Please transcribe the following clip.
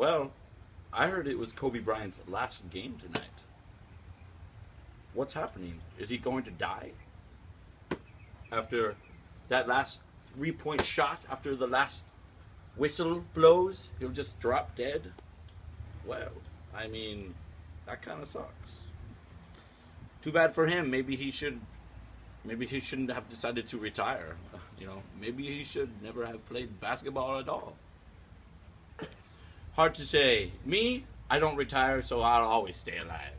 Well, I heard it was Kobe Bryant's last game tonight. What's happening? Is he going to die? After that last three point shot, after the last whistle blows, he'll just drop dead? Well, I mean, that kind of sucks. Too bad for him. Maybe he should. Maybe he shouldn't have decided to retire. You know, maybe he should never have played basketball at all. Hard to say. Me, I don't retire, so I'll always stay alive.